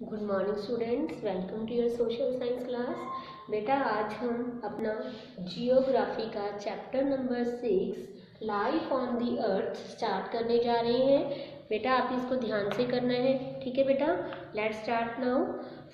Good morning students welcome to your social science class बेटा, आज हम अपना जियोग्राफी का chapter number six life on the earth start करने जा रहे हैं। बेटा आप इसको ध्यान से करना है। ठीक है बेटा? Let start now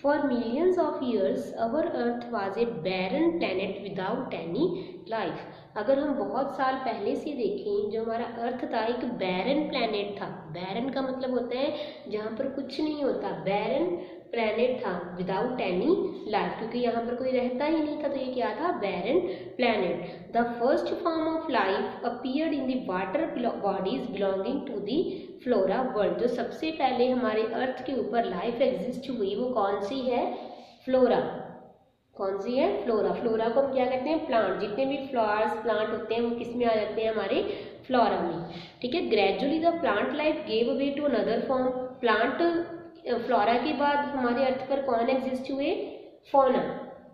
for millions of years our earth was a barren planet without any life अगर हम बहुत साल पहले से देखें, जो हमारा अर्थ था, एक बैरन प्लानट था। बैरन का मतलब होता है जहाँ पर कुछ नहीं होता। बैरन प्लैनेट था विदाउट एनी लाइफ क्योंकि यहाँ पर कोई रहता ही नहीं था तो ये क्या था? Barren planet the first form of life appeared in the water bodies belonging to the flora world जो सबसे पहले हमारे अर्थ के ऊपर लाइफ एग्जिस्ट हुई, वो कौन सी है? फ्लोरा कौन सी है? फ्लोरा फ्लोरा को हम क्या कहते हैं? प्लांट जितने भी फ्लावर्स प्लांट होते हैं, वो किसमें आ जाते हैं? हमारे फ्लोरा में. ठीक है? Gradually the plant life gave away to another form plant flora के बाद हमारे अर्थ पर कौन एग्जिस्ट हुए? फोना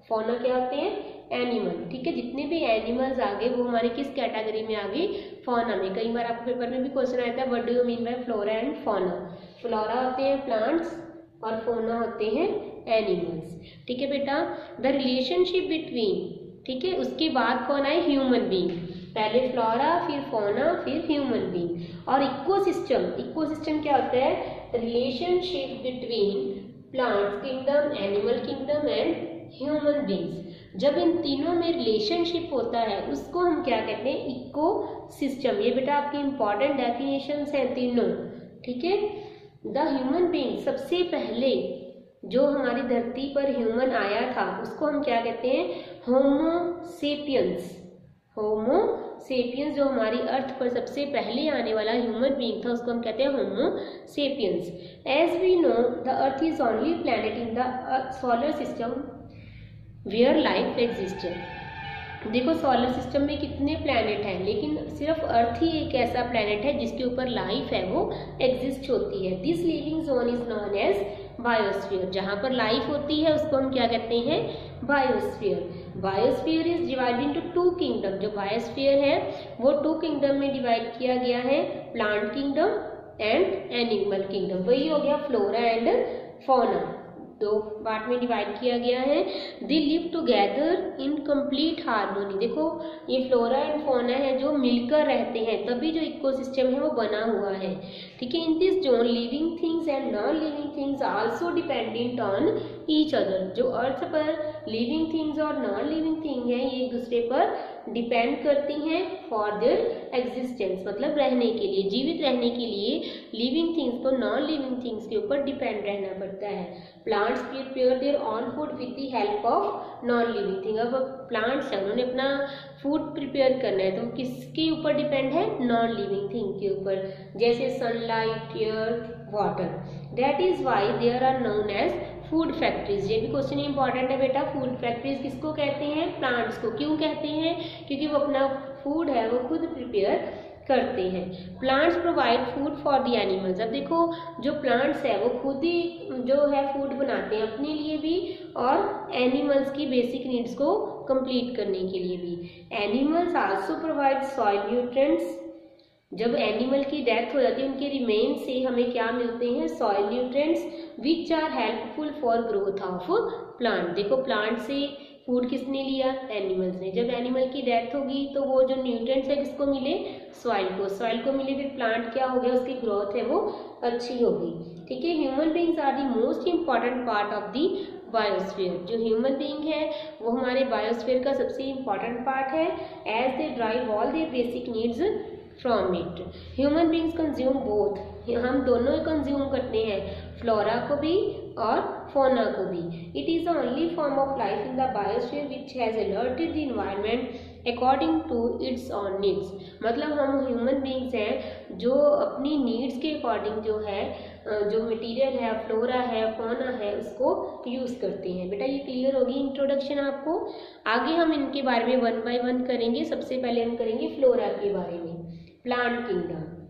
फोना क्या होते हैं? एनिमल ठीक है? जितने भी एनिमल्स आ गए, वो हमारे किस कैटेगरी में आ गए? फोना में. कई बार आपको पेपर में भी क्वेश्चन आया था what do you mean by flora and fauna flora होते हैं प्लांट्स और फोना होते हैं एनिमल्स ठीक है बेटा? द रिलेशनशिप बिटवीन ठीक है? उसके बाद कौन आए? ह्यूमन बींग पहले फ्लोरा फिर फोना फिर ह्यूमन बींग और इकोसिस्टम इकोसिस्टम क्या होता है? Relationship between plants kingdom animal kingdom and human beings जब इन तीनों में रिलेशनशिप होता है, उसको हम क्या कहते हैं? इको सिस्टम ये बेटा आपकी इंपॉर्टेंट डेफिनेशन है तीनों. ठीक है? द ह्यूमन बींग सबसे पहले जो हमारी धरती पर ह्यूमन आया था, उसको हम क्या कहते हैं? होमोसेपियंस होमोसेपियंस जो हमारी अर्थ पर सबसे पहले आने वाला ह्यूमन बीइंग था, उसको हम कहते हैं Homo sapiens as we know the earth is only planet in the solar system where life existed देखो सोलर सिस्टम में कितने प्लैनेट हैं, लेकिन सिर्फ़ अर्थ ही एक ऐसा प्लैनेट है जिसके ऊपर लाइफ है, वो एग्जिस्ट होती है. This living zone is known as biosphere जहाँ पर लाइफ होती है, उसको हम क्या कहते हैं? Biosphere biosphere is divide into two kingdom जो बायोस्फीयर है, वो टू किंगडम में डिवाइड किया गया है plant kingdom and animal kingdom वही हो गया फ्लोरा एंड फोना दो पार्ट में डिवाइड किया गया है। They live together in complete harmony देखो, ये फ्लोरा एंड फोना है जो मिलकर रहते हैं, तभी जो इकोसिस्टम है वो बना हुआ है। ठीक है in this zone living things and non living things also dependent on each other जो अर्थ पर लिविंग थिंग्स और नॉन लिविंग थिंग है, ये एक दूसरे पर डिपेंड करती हैं फॉर देयर एग्जिस्टेंस मतलब रहने के लिए, जीवित रहने के लिए लिविंग थिंग्स को नॉन लिविंग थिंग्स के ऊपर डिपेंड रहना पड़ता है। Plants prepare their own food with the help of non living thing अब प्लांट्स है, उन्होंने अपना फ़ूड प्रिपेयर करना है तो किसके ऊपर डिपेंड है? नॉन लिविंग थिंग के ऊपर, जैसे sunlight air water that is why they are known as food factories ये भी क्वेश्चन इंपॉर्टेंट है बेटा फ़ूड फैक्ट्रीज किसको कहते हैं? प्लांट्स को। क्यों कहते हैं? क्योंकि वो अपना फ़ूड है, वो खुद प्रिपेयर करते हैं। Plants provide food for the animals अब देखो, जो प्लांट्स है, वो खुद ही जो है फ़ूड बनाते हैं अपने लिए भी और एनिमल्स की बेसिक नीड्स को कंप्लीट करने के लिए भी। Animals also provide soil nutrients जब एनिमल की डेथ हो जाती है, उनके रिमेन से हमें क्या मिलते हैं? Soil nutrients which are helpful for growth of plant देखो प्लांट से फ़ूड किसने लिया? एनिमल्स ने। जब एनिमल की डेथ होगी तो वो जो न्यूट्रेंट्स है, किसको मिले? सॉइल को। सॉइल को मिले, फिर प्लांट क्या हो गया? उसकी ग्रोथ है, वो अच्छी होगी। ठीक है? Human beings are the most important part of the biosphere जो ह्यूमन बींग है, वो हमारे बायोस्फीयर का सबसे इंपॉर्टेंट पार्ट है। As they drive all their basic needs from it human beings consume both हम दोनों ही कंज्यूम करते हैं फ्लोरा को भी और फोना को भी. It is the only form of life in the biosphere which has altered the environment according to its own needs मतलब हम ह्यूमन बींग्स हैं जो अपनी नीड्स के अकॉर्डिंग जो है जो मटेरियल है फ्लोरा है फोना है, उसको यूज़ करते हैं. बेटा, ये क्लियर होगी इंट्रोडक्शन आपको? आगे हम इनके बारे में वन बाय वन करेंगे. सबसे पहले हम करेंगे फ्लोरा के बारे में. Plant kingdom.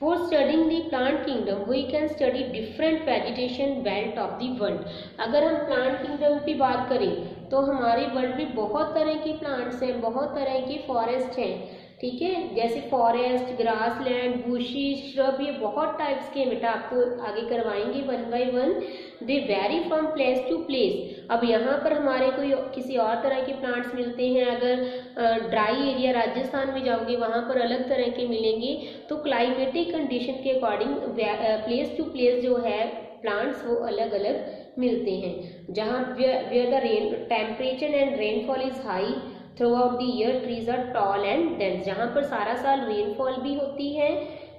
For studying the plant kingdom, we can study different vegetation belt of the world. अगर हम plant kingdom की बात करें तो हमारे वर्ल्ड में बहुत तरह ke प्लांट्स हैं बहुत तरह ke फॉरेस्ट हैं ठीक है? जैसे forest grass land bushy shrub ये बहुत टाइप्स के बेटा। आपको आगे करवाएँगे one by one they vary from place to place अब यहाँ पर हमारे कोई किसी और तरह के प्लांट्स मिलते हैं। अगर ड्राई एरिया राजस्थान में जाओगे, वहाँ पर अलग तरह के मिलेंगे। तो क्लाइमेटिक कंडीशन के अकॉर्डिंग प्लेस टू प्लेस जो है प्लांट्स वो अलग अलग मिलते हैं। जहाँ where the rain temperature and rainfall is high throughout the year trees are tall and dense जहाँ पर सारा साल रेनफॉल भी होती है,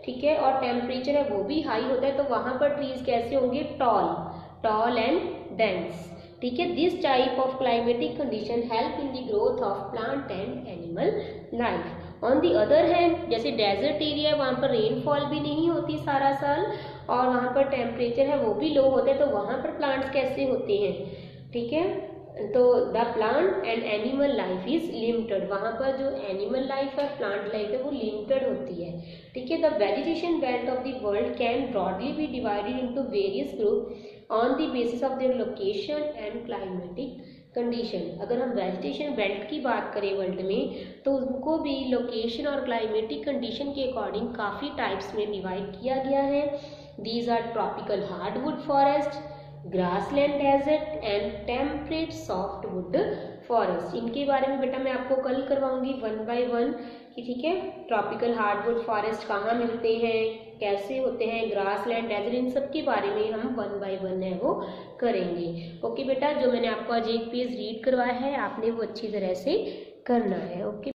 ठीक है, और टेम्परेचर है, वो भी हाई होता है तो वहाँ पर ट्रीज कैसे होंगे? टॉल टॉल एंड डेंस ठीक है? This type of climatic condition help in the growth of plant and animal life on the other hand जैसे डेजर्ट एरिया है, वहाँ पर रेनफॉल भी नहीं होती सारा साल, और वहाँ पर टेम्परेचर है, वो भी लो होता है तो वहाँ पर प्लांट्स कैसे होते हैं? ठीक है? तो the plant and animal life is limited वहाँ पर जो एनिमल लाइफ है प्लांट लाइफ है, वो लिमिटेड होती है। ठीक है? The vegetation belt of the world can broadly be divided into various group on the basis of their location and climatic condition अगर हम वेजिटेशन बेल्ट की बात करें वर्ल्ड में तो उनको भी लोकेशन और क्लाइमेटिक कंडीशन के अकॉर्डिंग काफ़ी टाइप्स में डिवाइड किया गया है। These are tropical hardwood forest grassland desert and temperate soft wood forest इनके बारे में बेटा मैं आपको कल करवाऊँगी वन बाय वन कि ठीक है ट्रॉपिकल हार्डवुड फॉरेस्ट कहाँ मिलते हैं, कैसे होते हैं ग्रासलैंड डेजर्ट इन सब के बारे में हम वन बाय वन है वो करेंगे। ओके बेटा, जो मैंने आपको आज एक पेज रीड करवाया है, आपने वो अच्छी तरह से करना है। ओके